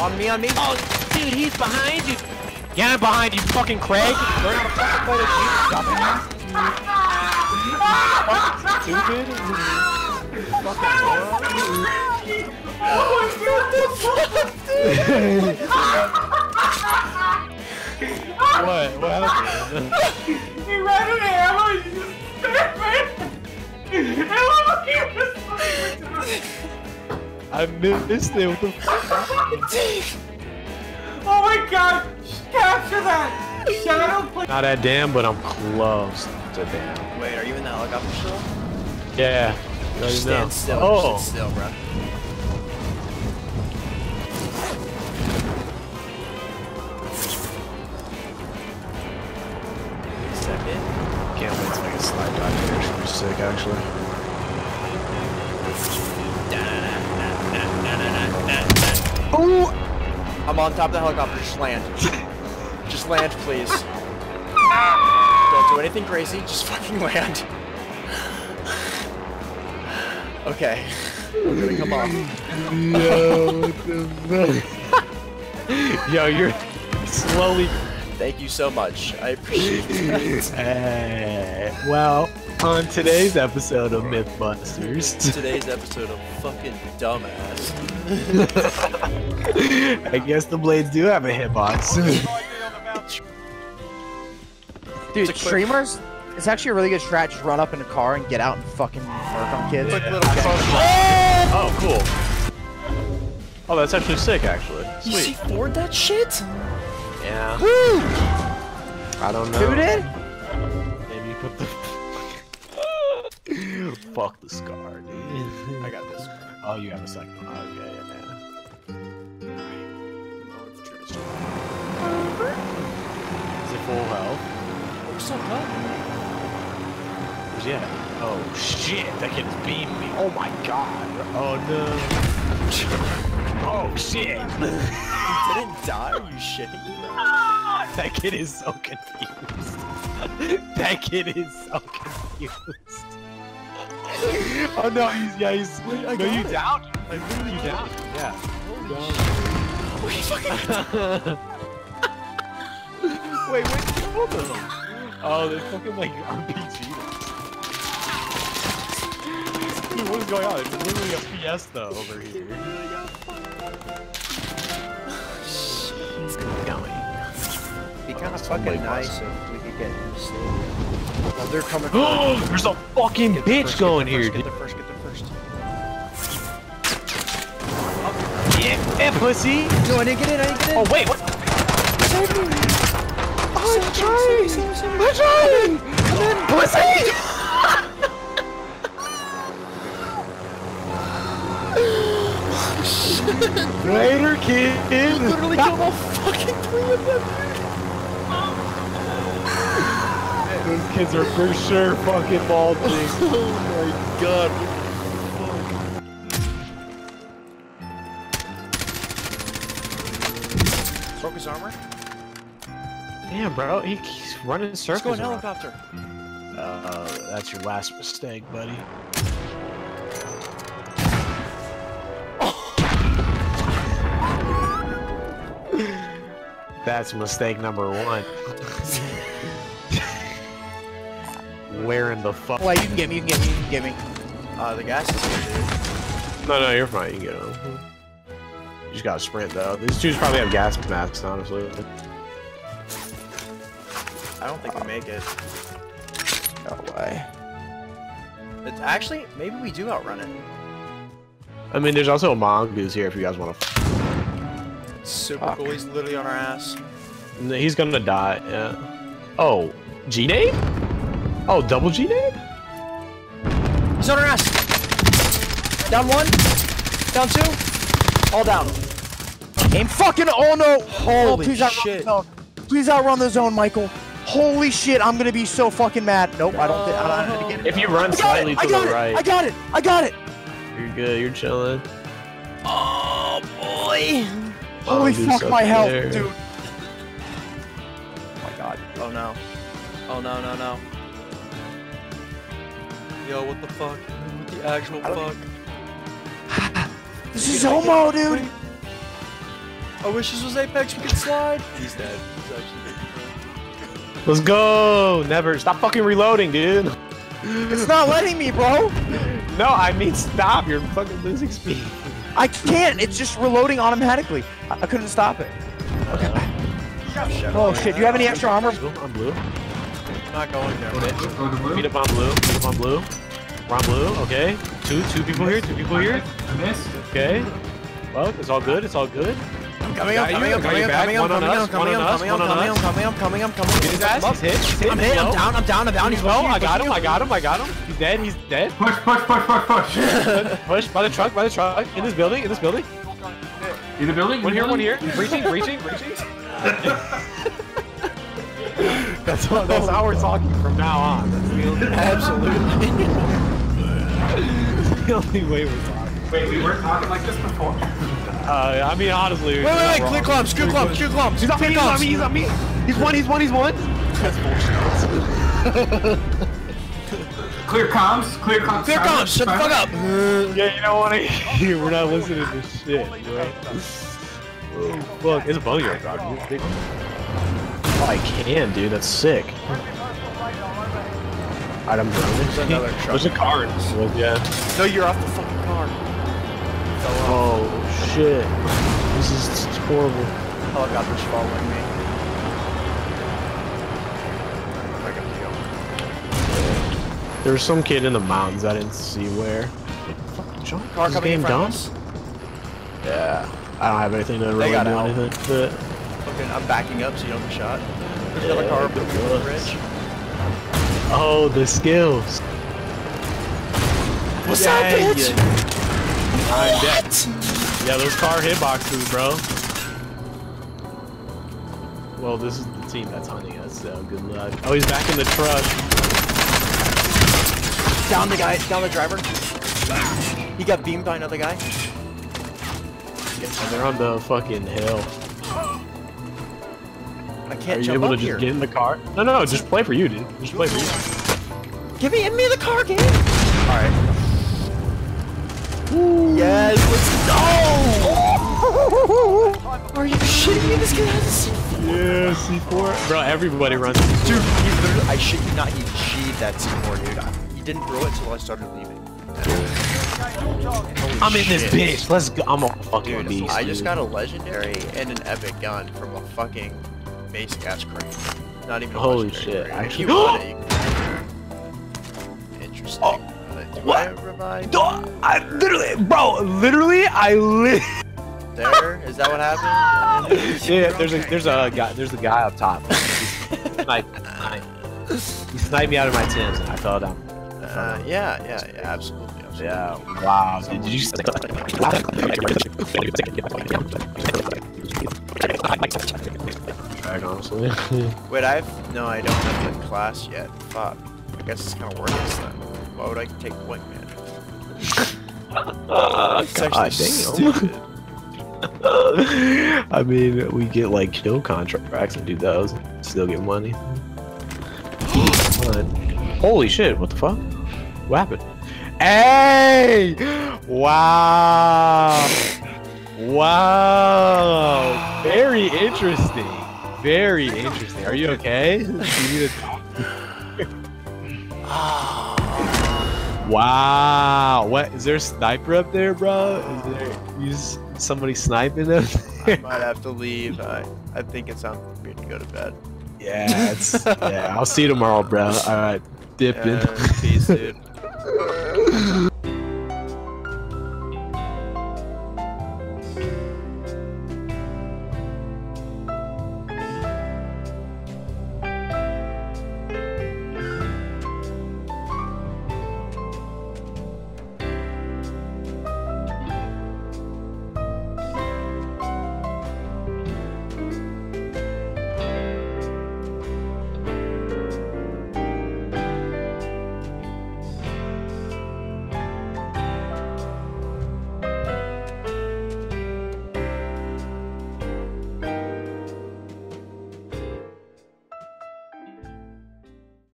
On me, on me. Oh, dude, he's behind you. Yeah, I'm behind you, fucking Craig. Learn how to fucking play the Jeep, dumbass. Fucking stupid. Fucking what? What happened? He ran an ammo and he just And look, I missed it. What the fuck? Oh my god! Capture that! Shut up! Play Not at damn, but I'm close to damn. Wait, are you in the helicopter still? Yeah. You already Stand know. still. Oh. Stand still, bro. Second. Can't wait till I get slide dive here. Should be sick, actually. Ooh! I'm on top of the helicopter. Just land. Just land, please. Don't do anything crazy. Just fucking land. Okay. I'm gonna come off. Yo, what the fuck? Yo, you're slowly. Thank you so much. I appreciate it. Hey, eh, well, on today's episode of Mythbusters, Today's episode of fucking dumbass. I guess the blades do have a hitbox. Dude, It's a streamers, it's actually a really good strat. Just run up in a car and get out and fucking work on kids. Quick little oh, cool. Oh, that's actually sick, actually. You see Ford that shit? Yeah. Woo! I don't know. Who did? Maybe put the. Fuck the scar, dude. I got this. Oh, you have a second. Oh, one. Uh-huh. Is it full health? What's up, huh? Where's he at? Oh shit, that kid is beating me. Oh my god. Oh no. Oh shit. You didn't die? Are you shitting me? that kid is so confused. that kid is so confused. oh no, he's yeah, he's Wait, no, you it. down. Like literally you down. Yeah. What are you fucking wait, wait, hold on. Oh, they're fucking like RPG. Dude, what is going on? It's literally a fiesta over here. What's going Be kind of fucking nice must. if we could get him slow. Oh, they're coming. on? There's a fucking Get the bitch first, get going the here, first, dude. Get the first, get the first. Yeah, pussy. No, I didn't get in, I didn't get in. Oh wait, what? save me! I'm trying. I'm trying. Come in, pussy. Later, kid. Literally killed all fucking three of them. Those kids are for sure fucking balding. Oh my god. His armor? Damn, bro, he keeps running Let's go circles. in helicopter. Uh, that's your last mistake, buddy. That's mistake number one. Where in the fuck? Wait, you can get me. You can get me. You can get me. Uh, the gas is here, dude. No, no, you're fine. You can get him. You just gotta sprint though. These dudes probably have gas masks, honestly. I don't think we make it. No way. It's actually, maybe we do outrun it. I mean, there's also a mongoose here if you guys want to. Super Fuck. cool. He's literally on our ass. He's gonna die. Yeah. Oh, G nade? Oh, double G nade? He's on our ass. Down one. Down two. All down. Aim fucking. Oh no. oh, Holy please outrun shit. the zone. Please outrun the zone, Michael. Holy shit, I'm gonna be so fucking mad. Nope, I don't think. I don't think If you run I got slightly it! I to got the it! right, I got it! I got it! you're good. You're chilling. Oh boy. Oh, Holy Mongoose fuck up my health, dude. Oh my god. Oh no. Oh no no no. Yo, what the fuck? What the actual I don't- fuck? This is homo, dude. I wish this was Apex. We could slide. He's dead. He's actually. Let's go. Never stop fucking reloading, dude. It's not letting me, bro. No, I mean stop. You're fucking losing speed. I can't. It's just reloading automatically. I, I couldn't stop it. Okay. Oh shit. Do you have any extra armor? On blue. I'm not going there. Let's go blue. Beat up on blue. Beat up on blue. We're on blue. Okay. Two two people here. Two people here. I missed. Okay. Well, it's all good. It's all good. I'm coming, Got I'm you, coming, I'm got coming, your I'm back. coming, I'm One on coming, I'm us, coming, one I'm on us, coming, I'm one on coming, I'm us. coming, I'm coming, I'm coming. Get his ass. He's hit. He's hit. I'm hit, I'm Low. down, I'm down, I'm down. He's Low. pushing you, I got pushing him. I you. got him. I got him. He's dead. He's dead. Push, push, push, push, push. Push by the truck. By the truck. In this building. In this building. In the building? One In the here. One building? here. Reaching. Reaching. Reaching. that's what, that's how we're talking from now on. That's the only, Absolutely. the only way we're talking. Wait, we weren't talking like this before. Uh, I mean, honestly. Wait, wait, wait, clear clumps, clear clumps, clear clumps. He's on me. clear He's on me. He's on me. He's one. He's one. He's one. Clear comms, clear comms. Clear silence, comps, shut the fuck up. Yeah, you don't want to hear. We're not listening to shit, bro. Oh, fuck. It's a buggy right dog. dude. It's big. Oh, I can, dude. That's sick. Alright, I'm drowning. There's another truck. There's a car in this one, yeah. No, you're off the fucking car. Oh, shit. This is horrible. Oh, Helicopter's following me. I gotta go. There was some kid in the mountains. I didn't see where. Fucking. Car coming in game front. Yeah. I don't have anything to really do anything. But Okay, I'm backing up so you don't get shot. There's another car up the bridge. Oh, the skills. What's Yeah, up, bitch? I'm dead. Yeah, those car hitboxes, bro. Well, this is the team that's hunting us, so good luck. Oh, he's back in the truck. Down the guy, down the driver. He got beamed by another guy. And they're on the fucking hill. I Are can't you jump able to up just here. get in the car? No, no, no, just play for you, dude. Just play for you. Give me, give me the car, game. All right. Yes, let's go. Are you shitting me? This guy has a seat. Yeah, C4. Bro, everybody runs. Dude, he literally, I shit you not, he G'd that C4, dude. I- He didn't throw it until I started leaving. Holy I'm in this bitch. Let's go. I'm a fucking Dude, beast. I just got a legendary and an epic gun from a fucking base gas crate. Not even a Holy shit, crate. actually- If you want it, you can. Interesting. Oh, do what? I revive No, I literally, bro, literally, I li- There? Is that what happened? Yeah, there's a there's a guy there's a guy up top. He sniped, he sniped me out of my Tims and I fell down. Uh, yeah, yeah, yeah, absolutely. absolutely. Yeah. Wow. Did you? Drag, honestly. Wait, I have no, I don't have the class yet. Fuck. I guess it's kind of worthless then. Why would I take wingman? It's actually God stupid. I mean, we get like kill contracts and do those, still get money. But, holy shit! What the fuck? What happened? Hey! Wow! Wow! Very interesting. Very interesting. Are you okay? You need to- wow! What is there a sniper up there, bro? Is there is somebody sniping up I might have to leave. I, I think it's time for me to go to bed. Yeah, it's yeah. I'll see you tomorrow, bro. All right, dipping. Uh, peace, dude.